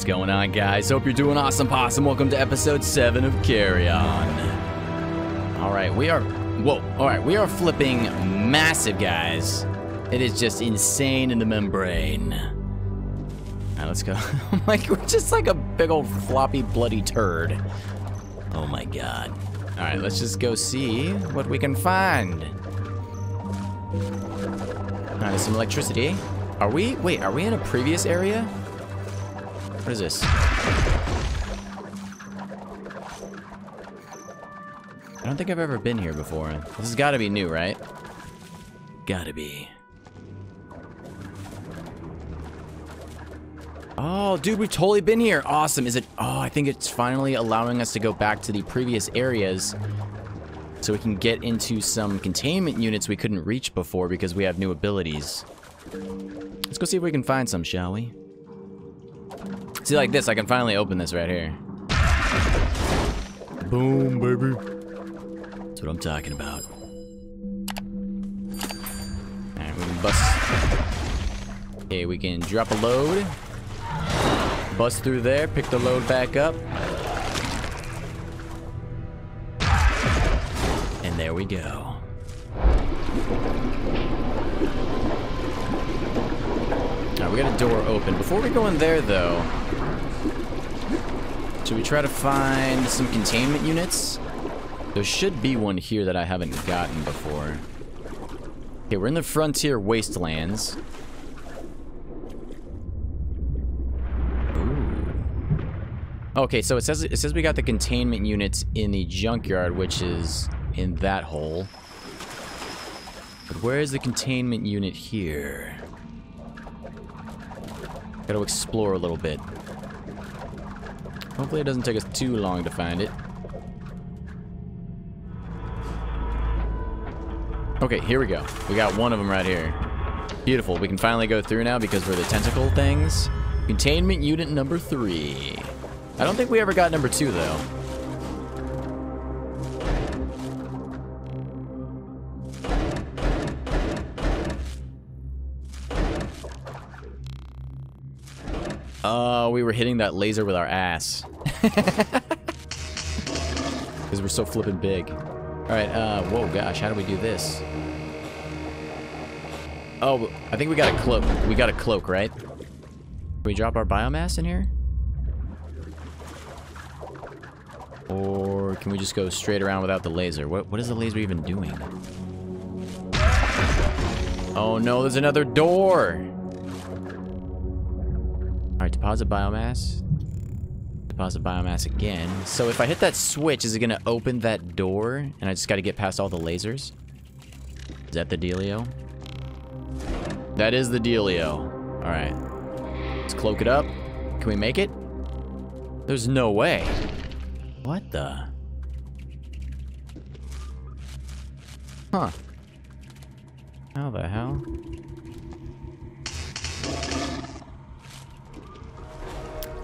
What's going on, guys? Hope you're doing awesome, possum. Welcome to episode 7 of Carrion. Alright, we are... Whoa. Alright, we are flipping massive, guys. It is just insane in the membrane. Alright, let's go. like, we're just like a big old floppy bloody turd. Oh my god. Alright, let's just go see what we can find. Alright, some electricity. Are we... Wait, are we in a previous area? What is this? I don't think I've ever been here before. This has got to be new, right? Gotta be. Oh, dude, we've totally been here. Awesome. Is it... Oh, I think it's finally allowing us to go back to the previous areas so we can get into some containment units we couldn't reach before because we have new abilities. Let's go see if we can find some, shall we? See, like this, I can finally open this right here. Boom, baby. That's what I'm talking about. Alright, we can bust. Okay, we can drop a load. Bust through there, pick the load back up. And there we go. Alright, we got a door open. Before we go in there, though, should we try to find some containment units? There should be one here that I haven't gotten before. Okay, we're in the frontier wastelands. Ooh. Okay, so it says it says we got the containment units in the junkyard, which is in that hole. But where is the containment unit here? Gotta explore a little bit. Hopefully it doesn't take us too long to find it. Okay, here we go. We got one of them right here. Beautiful. We can finally go through now because we're the tentacle things. Containment unit number three. I don't think we ever got number two, though. We were hitting that laser with our ass. Because we're so flipping big. Alright, uh, whoa, gosh, how do we do this? Oh, I think we got a cloak. We got a cloak, right? Can we drop our biomass in here? Or can we just go straight around without the laser? What, what is the laser even doing? Oh no, there's another door! Alright, deposit biomass. Deposit biomass again. So if I hit that switch, is it going to open that door? And I just got to get past all the lasers? Is that the dealio? That is the dealio. Alright. Let's cloak it up. Can we make it? There's no way. What the? Huh. How the hell?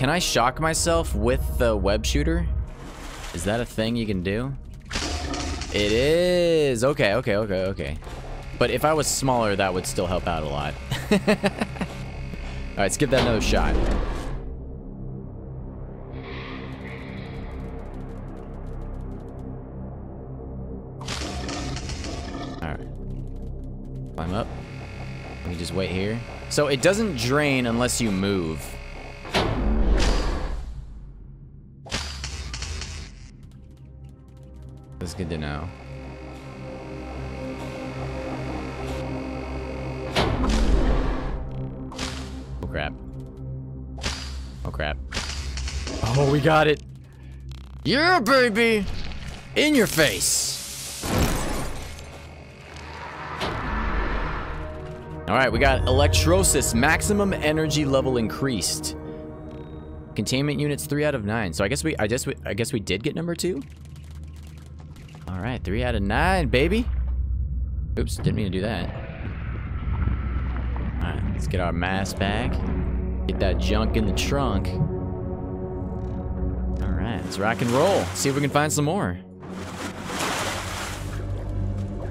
Can I shock myself with the web shooter? Is that a thing you can do? It is. Okay, okay, okay, okay. But if I was smaller, that would still help out a lot. Alright, let's give that another shot. Alright. Climb up. Let me just wait here. So it doesn't drain unless you move. Good to know. Oh crap. Oh crap. Oh, we got it. Yeah, baby! In your face! Alright, we got electrosis, maximum energy level increased. Containment units three out of nine. So I guess we I guess we I guess we did get number two? All right, three out of nine, baby. Oops, didn't mean to do that. All right, let's get our mass back. Get that junk in the trunk. All right, let's rock and roll. See if we can find some more.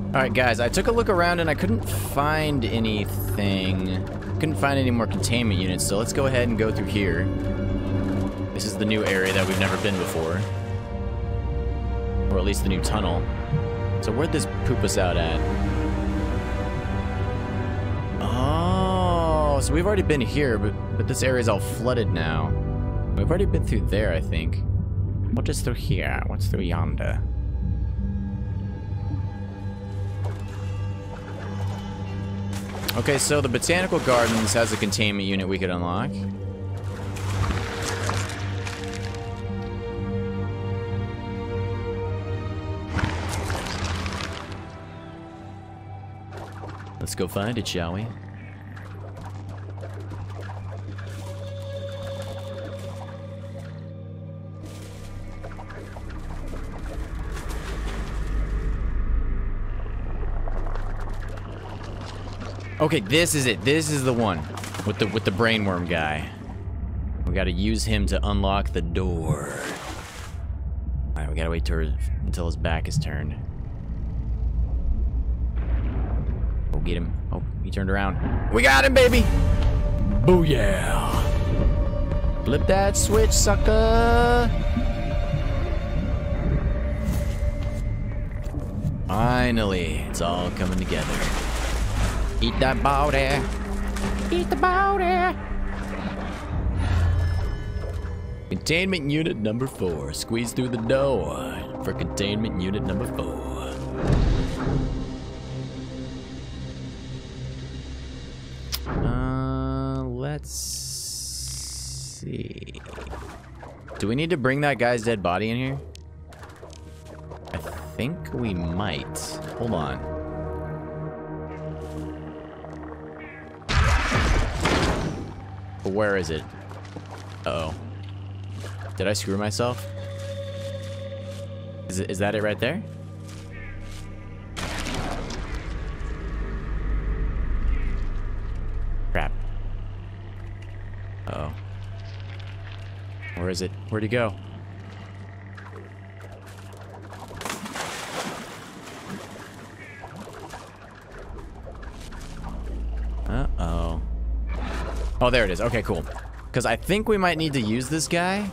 All right, guys, I took a look around and I couldn't find anything. Couldn't find any more containment units, so let's go ahead and go through here. This is the new area that we've never been before. At least the new tunnel. So where'd this poop us out at? Oh, so we've already been here, but, but this area's all flooded now. We've already been through there, I think. What is through here? What's through yonder? Okay, so the Botanical Gardens has a containment unit we could unlock. Let's go find it, shall we? Okay, this is it. This is the one with the with the brainworm guy. We got to use him to unlock the door. All right, we got to wait till, until his back is turned. Go get him. Oh, he turned around. We got him, baby. Booyah. Flip that switch, sucker. Finally, it's all coming together. Eat that body. Eat the body. Containment unit number four. Squeeze through the door for containment unit number four. Let's see. Do we need to bring that guy's dead body in here? I think we might. Hold on. Where is it? Uh oh Did I screw myself? Is, is that it right there? Where is it? Where'd he go? Uh-oh. Oh, there it is. Okay, cool. Because I think we might need to use this guy,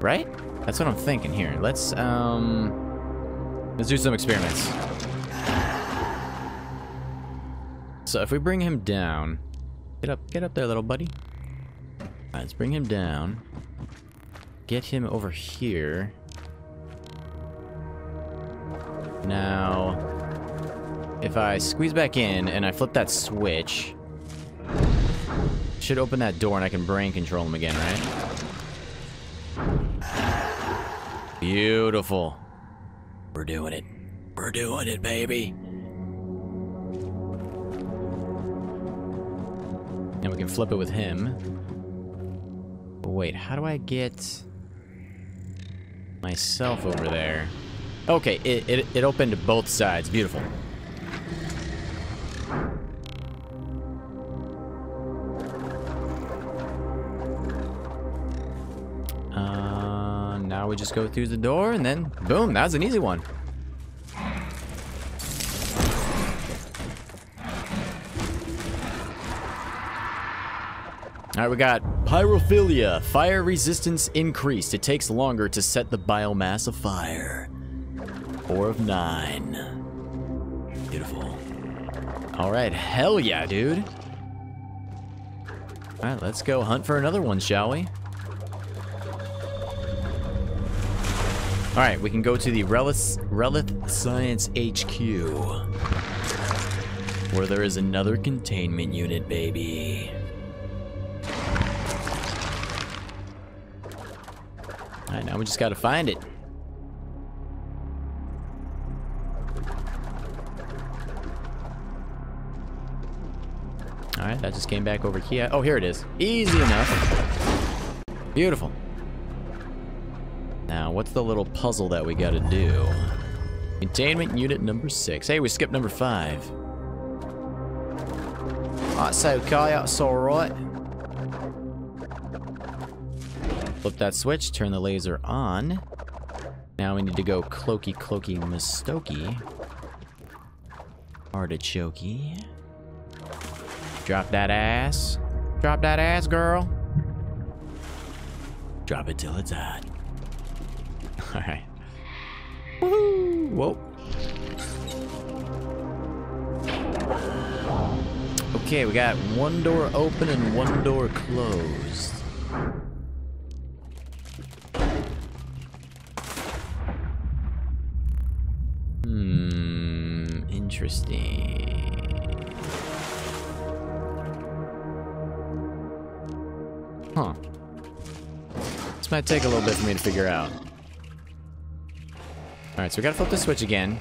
right? That's what I'm thinking here. Let's, um, let's do some experiments. So if we bring him down, get up, get up there, little buddy. Right, let's bring him down. Get him over here. Now, if I squeeze back in and I flip that switch, should open that door and I can brain control him again, right? Beautiful. We're doing it. We're doing it, baby. And we can flip it with him. Wait, how do I get myself over there? Okay, it, it, it opened to both sides. Beautiful. Uh, now we just go through the door and then boom, that was an easy one. All right, we got pyrophilia. Fire resistance increased. It takes longer to set the biomass afire. Four of nine. Beautiful. All right, hell yeah, dude. All right, let's go hunt for another one, shall we? All right, we can go to the Relith, Relith Science HQ. Where there is another containment unit, baby. Now we just gotta find it. All right, that just came back over here. Oh, here it is. Easy enough. Beautiful. Now, what's the little puzzle that we gotta do? Containment unit number six. Hey, we skipped number five. That's okay, that's alright. Flip that switch, turn the laser on. Now we need to go cloaky cloaky mistokey. Artichokey. Drop that ass. Drop that ass, girl. Drop it till it's hot. Alright. Woohoo! Whoa. Okay, we got one door open and one door closed. Interesting. Huh. This might take a little bit for me to figure out. Alright, so we gotta flip the switch again.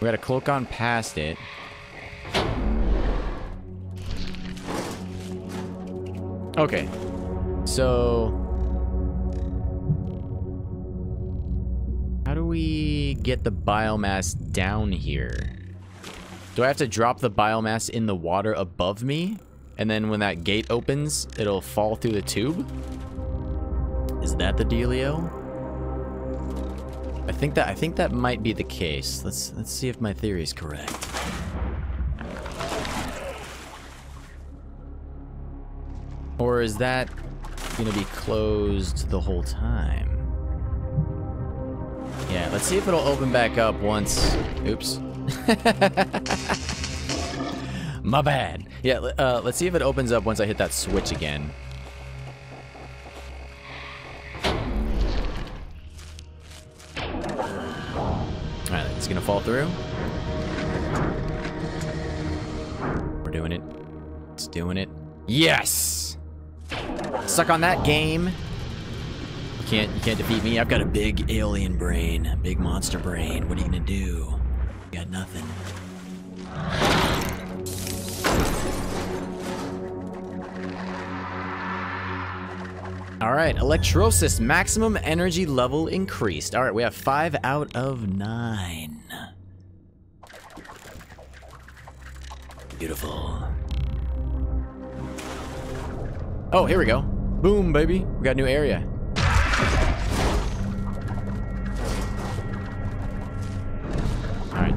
We gotta cloak on past it. Okay. So... How do we get the biomass down here? Do I have to drop the biomass in the water above me? And then when that gate opens, it'll fall through the tube? Is that the dealio? I think that I think that might be the case. Let's let's see if my theory is correct. Or is that gonna be closed the whole time? Yeah, let's see if it'll open back up once. Oops. My bad. Yeah, uh, let's see if it opens up once I hit that switch again. Alright, it's gonna fall through. We're doing it. It's doing it. Yes! Suck on that game. You can't you can't defeat me. I've got a big alien brain, big monster brain. What are you gonna do? Nothing. All right, electrosis, maximum energy level increased. All right, we have five out of nine. Beautiful. Oh, here we go. Boom, baby. We got a new area.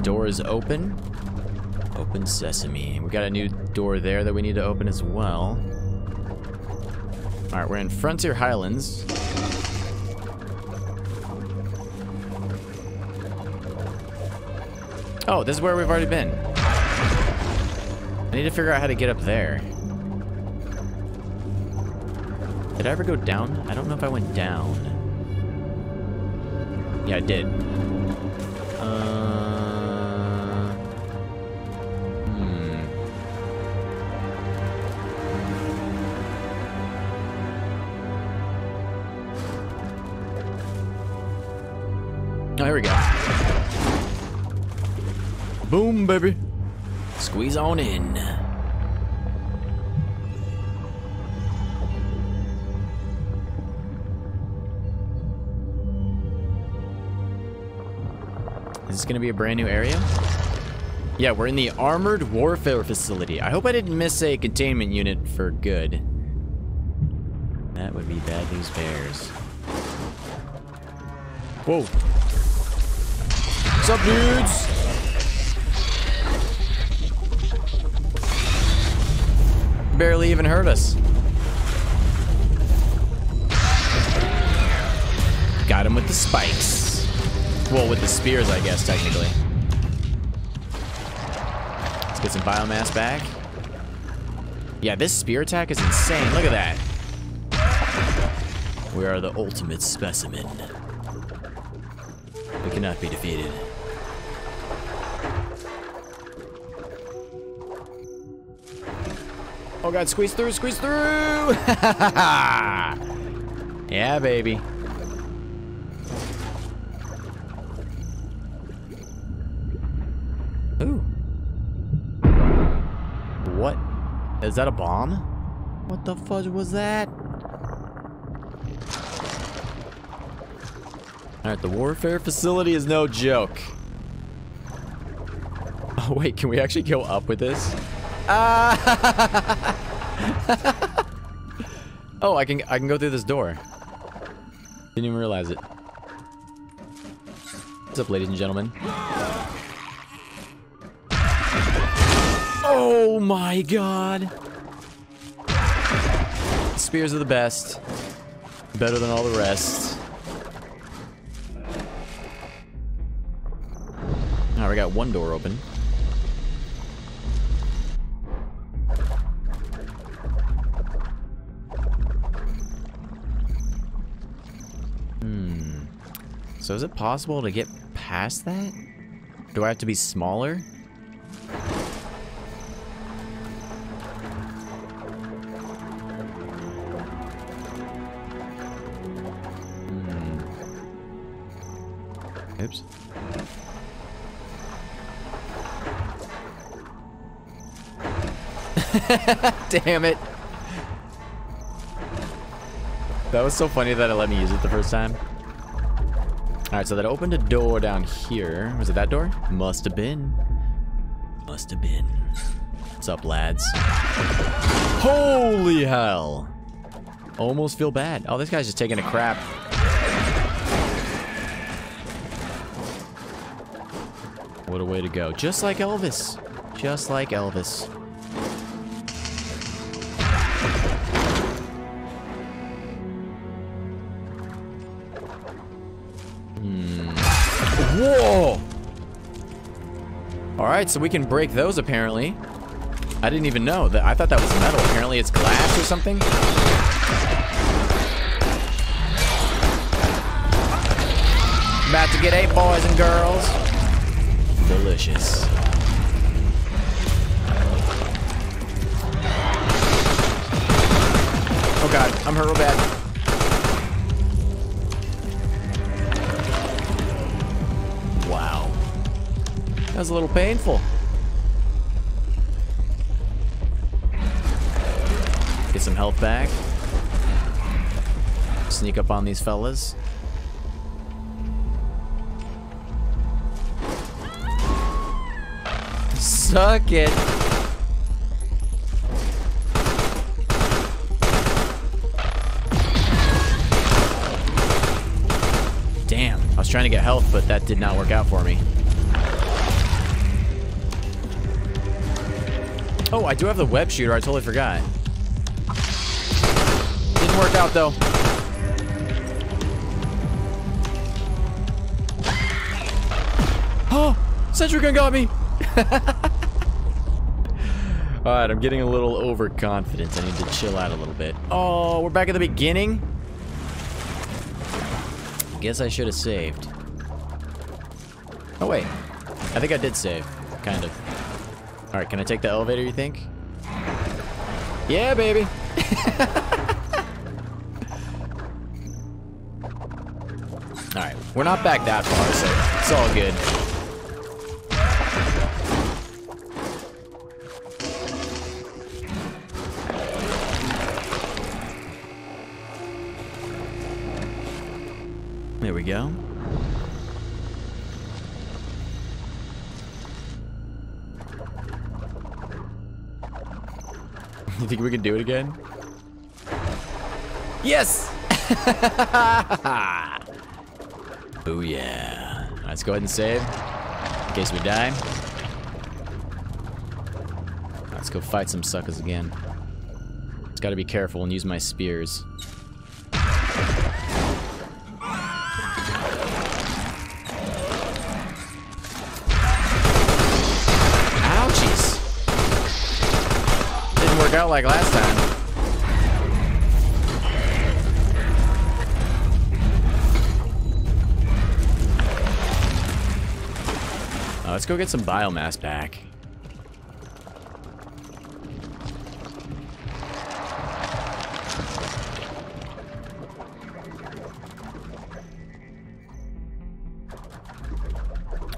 Door is open. Open sesame. We got a new door there that we need to open as well. All right, we're in Frontier Highlands. Oh, this is where we've already been. I need to figure out how to get up there. Did I ever go down? I don't know if I went down. Yeah, I did. Oh, here we go. Boom, baby. Squeeze on in. Is this going to be a brand new area? Yeah, we're in the Armored Warfare Facility. I hope I didn't miss a containment unit for good. That would be bad news bears. Whoa. What's up, dudes? Barely even hurt us. Got him with the spikes. Well, with the spears, I guess, technically. Let's get some biomass back. Yeah, this spear attack is insane. Look at that. We are the ultimate specimen. We cannot be defeated. Oh god, squeeze through, squeeze through! yeah, baby. Ooh. What? Is that a bomb? What the fudge was that? Alright, the warfare facility is no joke. Oh wait, can we actually go up with this? Ah! oh, I can I can go through this door. Didn't even realize it. What's up, ladies and gentlemen? Oh my god! Spears are the best. Better than all the rest. Now we got one door open. So is it possible to get past that? Do I have to be smaller? Hmm. Oops. Damn it. That was so funny that it let me use it the first time. Alright, so that opened a door down here. Was it that door? Must have been. Must have been. What's up, lads? Holy hell! Almost feel bad. Oh, this guy's just taking a crap. What a way to go. Just like Elvis. Just like Elvis. Alright, so we can break those apparently. I didn't even know. that. I thought that was metal. Apparently it's glass or something. About to get eight boys and girls. Delicious. Oh god, I'm hurt real bad. That was a little painful. Get some health back. Sneak up on these fellas. Suck it. Damn, I was trying to get health, but that did not work out for me. Oh, I do have the web shooter. I totally forgot. Didn't work out, though. Oh, sentry gun got me. All right, I'm getting a little overconfident. I need to chill out a little bit. Oh, we're back at the beginning? Guess I should have saved. Oh, wait. I think I did save. Kind of. Alright, can I take the elevator, you think? Yeah, baby! Alright, we're not back that far, so it's all good. Think we can do it again? Yes! Booyah. Let's go ahead and save. In case we die. Let's go fight some suckers again. Just gotta be careful and use my spears. Like last time. Uh, let's go get some biomass back.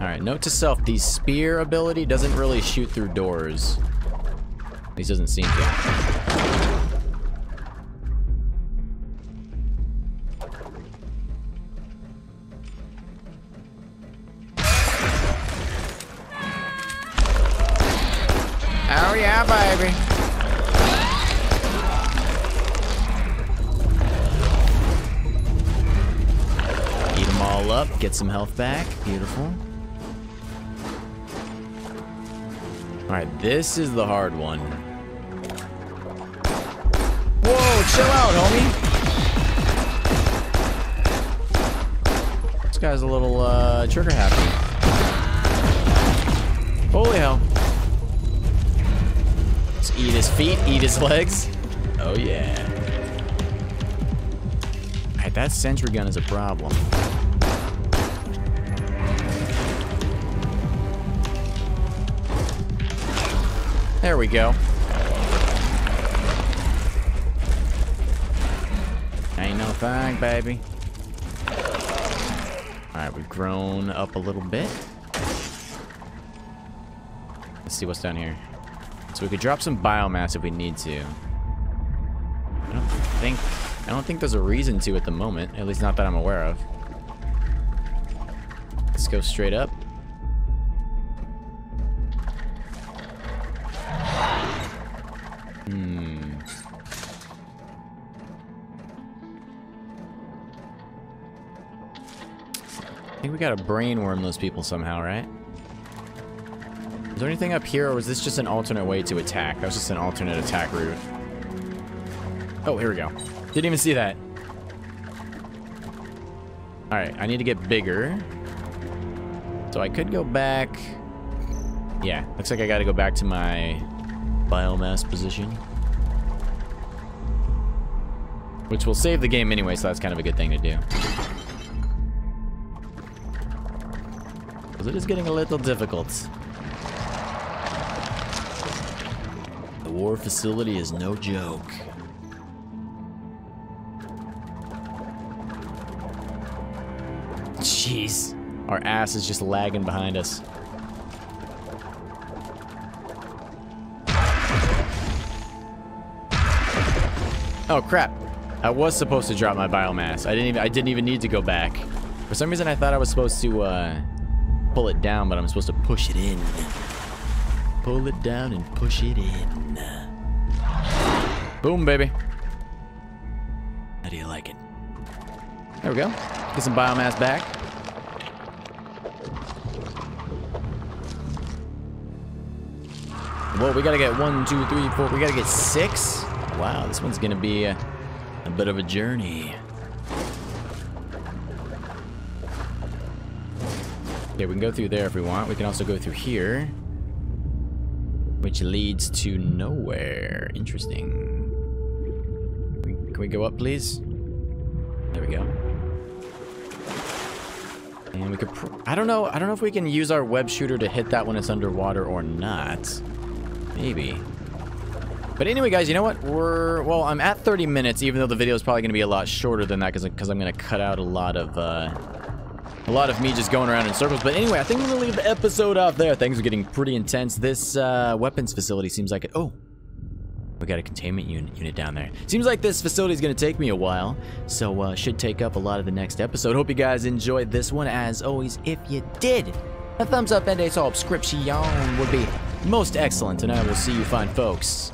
Alright, note to self, the spear ability doesn't really shoot through doors. He doesn't seem to. Oh yeah, baby. Eat them all up, get some health back. Beautiful. Alright, this is the hard one. Whoa, chill out, homie. This guy's a little uh, trigger happy. Holy hell. Let's eat his feet, eat his legs. Oh, yeah. Alright, that sentry gun is a problem. There we go. Ain't no thing, baby. Alright, we've grown up a little bit. Let's see what's down here. So we could drop some biomass if we need to. I don't think I don't think there's a reason to at the moment, at least not that I'm aware of. Let's go straight up. Hmm. I think we gotta brainworm those people somehow, right? Is there anything up here, or is this just an alternate way to attack? That was just an alternate attack route. Oh, here we go. Didn't even see that. Alright, I need to get bigger. So I could go back... Yeah, looks like I gotta go back to my biomass position. Which will save the game anyway, so that's kind of a good thing to do. Because it is getting a little difficult. The war facility is no joke. Jeez. Our ass is just lagging behind us. Oh crap. I was supposed to drop my biomass. I didn't even I didn't even need to go back. For some reason I thought I was supposed to uh, pull it down, but I'm supposed to push it in. Pull it down and push it in. Boom, baby. How do you like it? There we go. Get some biomass back. Well, we gotta get one, two, three, four. We gotta get six. Wow, this one's gonna be a, a bit of a journey. Okay, we can go through there if we want. We can also go through here. Which leads to nowhere. Interesting. Can we, go up, please? There we go. And we could... I don't know. I don't know if we can use our web shooter to hit that when it's underwater or not. Maybe. But anyway, guys, you know what? We're, well, I'm at 30 minutes, even though the video is probably going to be a lot shorter than that because I'm going to cut out a lot of, uh, a lot of me just going around in circles. But anyway, I think I'm going to leave the episode off there. Things are getting pretty intense. This, uh, weapons facility seems like it. Oh, we got a containment unit, unit down there. Seems like this facility is going to take me a while, so uh, should take up a lot of the next episode. Hope you guys enjoyed this one. As always, if you did, a thumbs up and a subscription would be most excellent, and I will see you fine folks